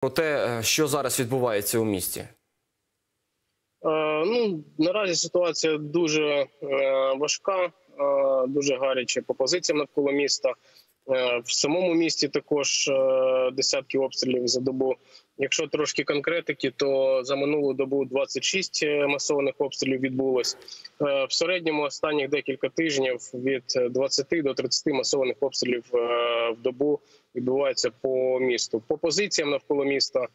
про те, е, що зараз відбувається у місті. Е, Ну наразі ситуація дуже е, важка, е, дуже гаряча по позиціям навколо міста. Е, В самому місті також е, десятки обстрілів за добу. Якщо трошки конкретики, то за минулу добу 26 масованих обстрілів відбулось. В середньому останніх декілька тижнів від 20 до 30 масованих обстрілів в добу відбувається по місту. По позиціям навколо міста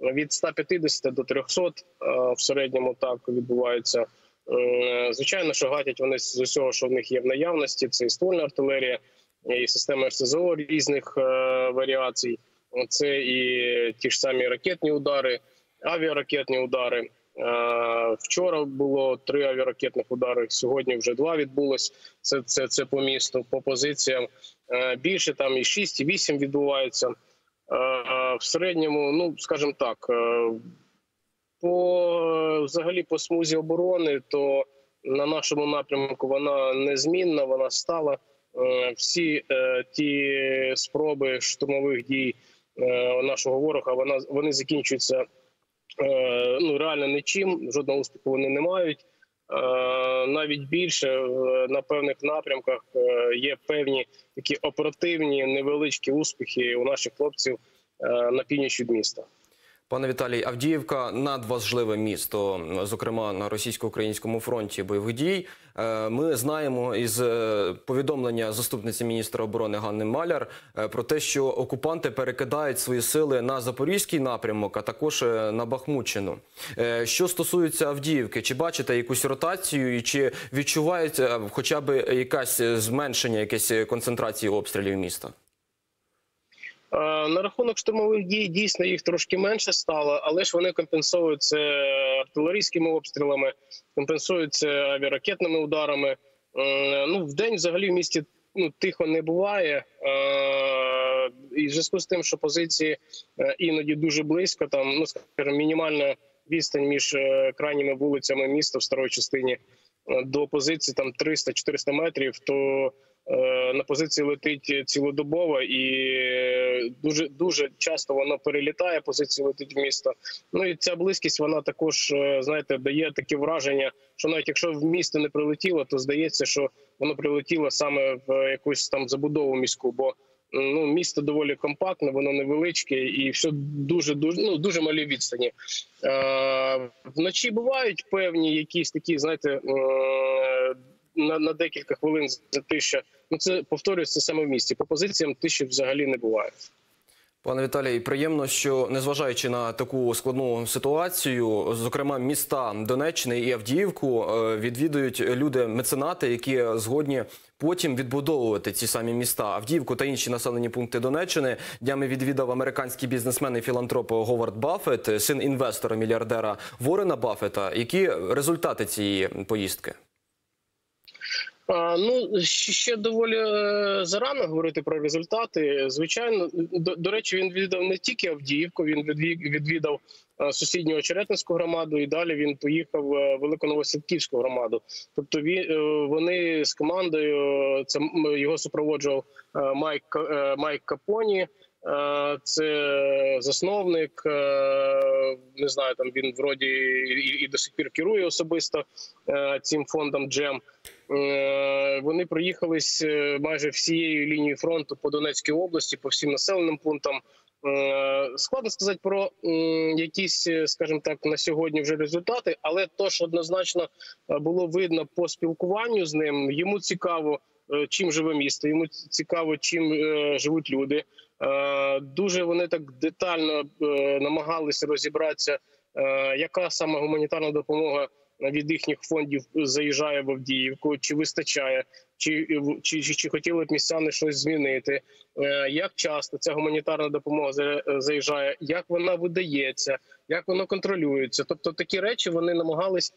від 150 до 300 е, в середньому так відбувається. Е, Звичайно, що гатять вони з усього, що в них є в наявності. Це і ствольна артилерія, і системи РСЗО різних е, варіацій. Це і ті ж самі ракетні удари, авіаракетні удари. Е, Вчора було три авіаракетних удари. Сьогодні вже два відбулось. Це це, це по місту, по позиціям. Е, Більше там і 6, і 8 відбувається. Е, В середньому, ну скажімо так, по взагалі по смузі оборони, то на нашому напрямку вона незмінна, вона стала. Всі ті спроби штурмових дій нашого ворога, вона вони закінчуються ну реально нічим. Жодного успіху вони не мають. Е, Навіть більше е, на певних напрямках е, є певні такі оперативні невеличкі успіхи у наших хлопців е, на північ від міста. Пане Віталій, Авдіївка надважливе місто, зокрема на російсько-українському фронті бойових дій. Е, Ми знаємо із е, повідомлення заступниці міністра оборони Ганни Маляр е, про те, що окупанти перекидають свої сили на запорізький напрямок, а також на Бахмутчину. Що стосується Авдіївки, чи бачите якусь ротацію, і чи відчувається хоча б якась зменшення, якесь концентрації обстрілів міста? Е, На рахунок штурмових дій дійсно їх трошки менше стало, але ж вони компенсуються артилерійськими обстрілами, компенсуються авіаракетними ударами. Е, Ну в день взагалі в місті ну тихо не буває. Е, І в зв'язку з тим, що позиції іноді дуже близько, там ну скажімо, мінімальна відстань між крайніми вулицями міста в старої частині до позиції там 300-400 метрів, то на позиції летить цілодобово і е, дуже дуже часто воно перелітає. Позиції летить в місто. Ну і ця близькість вона також е, знаєте дає таке враження, що навіть якщо в місто не прилетіло, то здається, що воно прилетіло саме в якусь там забудову міську. бо Ну, місто доволі компактне, воно невеличке і все дуже дуже ну дуже малі відстані. Е, вночі бувають певні якісь такі, знаєте, е, на, на декілька хвилин затища. Ну це повторюється саме в місті. По позиціям тиші взагалі не буває. Пане Віталій, приємно, що незважаючи на таку складну ситуацію, зокрема міста Донеччини і Авдіївку, е, відвідують люди меценати, які згодні потім відбудовувати ці самі міста. Авдіївку та інші населені пункти Донеччини днями відвідав американський бізнесмен і філантроп Говард Баффет, син інвестора мільярдера Ворена Баффета. Які результати цієї поїздки? Ну ще доволі е, зарано говорити про результати. Звичайно, до, до речі, він відвідав не тільки Авдіївку, він відві- відвідав е, сусідню Очеретинську громаду, і далі він поїхав в Великоновосілківську громаду. Тобто е, вони з командою це його супроводжував е, Майк е, Майк Капоні. Е, Це засновник, е, не знаю, там він вроді і, до сих пір керує особисто е, цим фондом Джем. Вони проїхались майже всією лінією фронту по Донецькій області, по всім населеним пунктам. Складно сказати про якісь, скажімо так, на сьогодні вже результати, але то ж однозначно було видно по спілкуванню з ним. Йому цікаво, чим живе місто, йому цікаво, чим живуть люди. Е, Дуже вони так детально е, намагалися розібратися, е, яка саме гуманітарна допомога від їхніх фондів заїжджає в Авдіївку, чи вистачає, чи чи, чи, чи хотіли б містяни щось змінити, як часто ця гуманітарна допомога за- заїжджає, як вона видається, як воно контролюється. Тобто такі речі вони намагались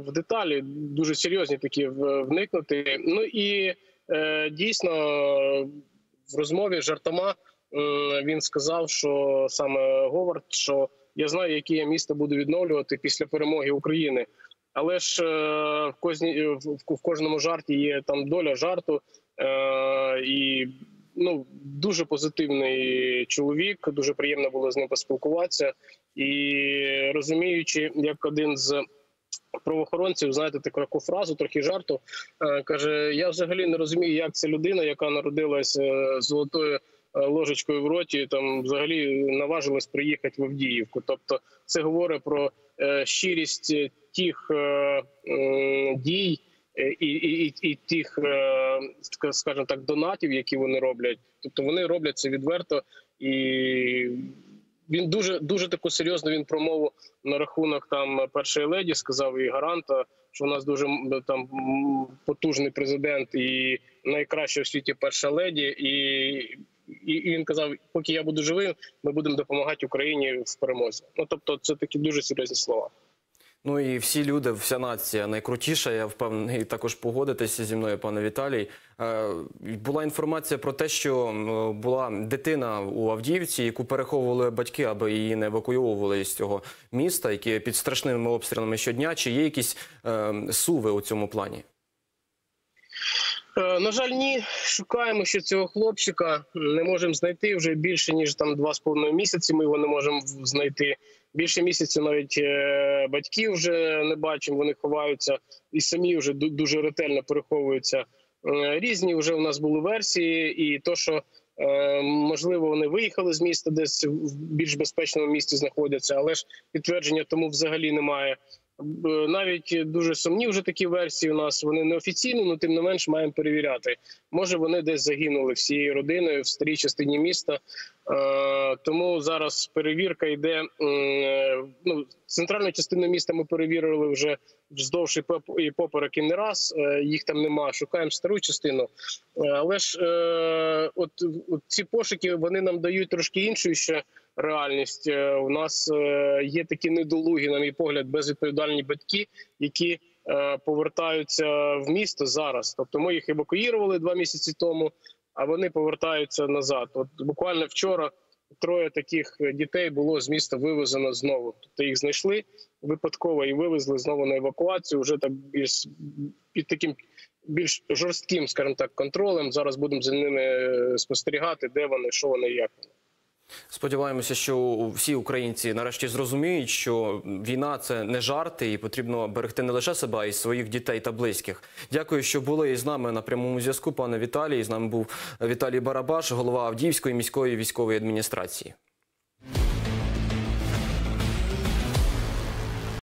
в деталі дуже серйозні такі вникнути. Ну і дійсно в розмові жартома він сказав, що саме Говард, що я знаю, яке я місто буду відновлювати після перемоги України. Але ж е, в кожній в, в кожному жарті є там доля жарту, е, і ну дуже позитивний чоловік. Дуже приємно було з ним поспілкуватися і розуміючи, як один з правоохоронців, знаєте, таку фразу, трохи жарту. е, Каже: Я взагалі не розумію, як ця людина, яка народилась е, золотою е, ложечкою в роті, там взагалі наважилась приїхати в Авдіївку. Тобто, це говорить про е, щирість тих е, м, дій. е, І, і, і, тих, е, скажімо так, донатів, які вони роблять, тобто вони роблять це відверто, і він дуже дуже таку серйозну він промову на рахунок там першої леді сказав і гаранта, що у нас дуже там потужний президент і найкраща в світі перша леді. І, і, він казав: поки я буду живим, ми будемо допомагати Україні в перемозі. Ну тобто, це такі дуже серйозні слова. Ну і всі люди, вся нація найкрутіша. Я впевнений також погодитися зі мною, пане Віталій. Е, була інформація про те, що була дитина у Авдіївці, яку переховували батьки, аби її не евакуйовували з цього міста, які під страшними обстрілами щодня. Чи є якісь е, суви у цьому плані? Е, На жаль, ні. Шукаємо ще цього хлопчика. Не можемо знайти вже більше ніж там два з половиною місяці. Ми його не можемо знайти. Більше місяця навіть е, батьків вже не бачимо. Вони ховаються і самі вже дуже ретельно переховуються. Е, Різні вже у нас були версії, і то, що можливо вони виїхали з міста, десь в більш безпечному місці знаходяться, але ж підтвердження тому взагалі немає. Навіть дуже сумні вже такі версії у нас. Вони неофіційні, але тим не менш маємо перевіряти. Може, вони десь загинули всією родиною в старій частині міста. Е, тому зараз перевірка йде. е, Ну, центральну частину міста ми перевірили вже вздовж і поп- і поперек і не раз. Е, їх там нема. Шукаємо стару частину. Але ж от, от ці пошуки вони нам дають трошки іншу ще реальність. У нас є такі недолугі, на мій погляд, безвідповідальні батьки, які повертаються в місто зараз. Тобто ми їх евакуїрували два місяці тому, а вони повертаються назад. От буквально вчора троє таких дітей було з міста вивезено знову. Тобто їх знайшли випадково і вивезли знову на евакуацію. Вже так більш під таким більш жорстким, скажімо так, контролем. Зараз будемо за ними е, спостерігати, де вони, що вони, як вони. Сподіваємося, що всі українці нарешті зрозуміють, що війна це не жарти, і потрібно берегти не лише себе, а й своїх дітей та близьких. Дякую, що були із нами на прямому зв'язку. Пане Віталій. З нами був Віталій Барабаш, голова Авдіївської міської військової адміністрації.